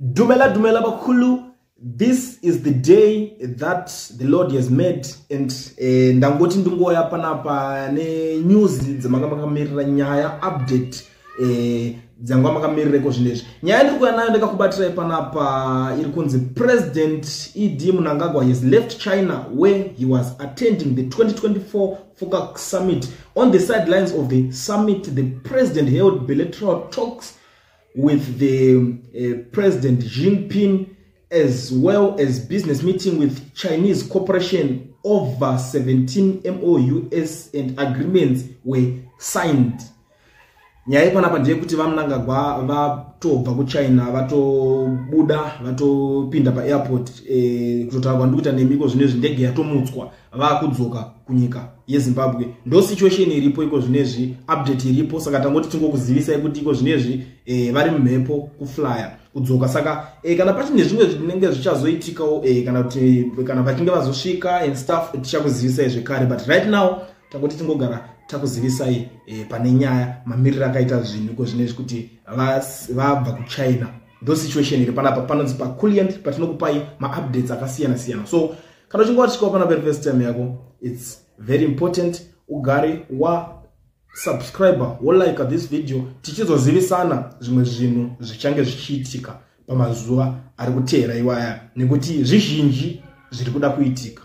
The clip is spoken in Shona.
dumela dumela bakhulu. This is the day that the lord has made and eh, ndangoti ndingoya panapa nenews dzamanga makamirira nyaya update eh, dzanga makamirireko zvinezvi nyaya ndiri kuya nayo ndakakubatirai panapa iri kunzi president ed munangagwa has left china where he was attending the 2024 focac summit. On the sidelines of the summit the president held bilateral talks with the uh, President Jinping as well as business meeting with Chinese corporation over 17 MOUs and agreements were signed. Nyaya yepanapa ndeyekuti vamunangagwa vatobva kuchina vatobuda vatopinda paairport e, kutotaurwa ndikuita nemiko zvinezvi ndege yatomutswa vaakudzoka kunyika yezimbabwe. Ndo situation iripo iko zvinezvi update iripo saka tangoti tingokuzivisai kuti iko zvinezvi e, vari mumhepo kuflya kudzoka. Saka e, kana pachine zvimwe zvinenge zvichazoitikawo e, kana kuti kana vachinge vazosvika and stuff tichakuzivisai zvekare. But right now tangoti tingogara takuzivisai e, pane nyaya mamiriro akaita zvinhu iko zvinezvi kuti vabva kuchina. Ndo situation iri panapa panonzi paculient patinokupai maupdates akasiyana siyana so kana uchinge watisvikawo panapa iri first time yako its very important ugare wasubscriber wolike this video tichizozivisana zvimwe zvinhu zvichange zvichiitika pamazuva ari kuteera iwaya. Nekuti zvizhinji zviri kuda kuitika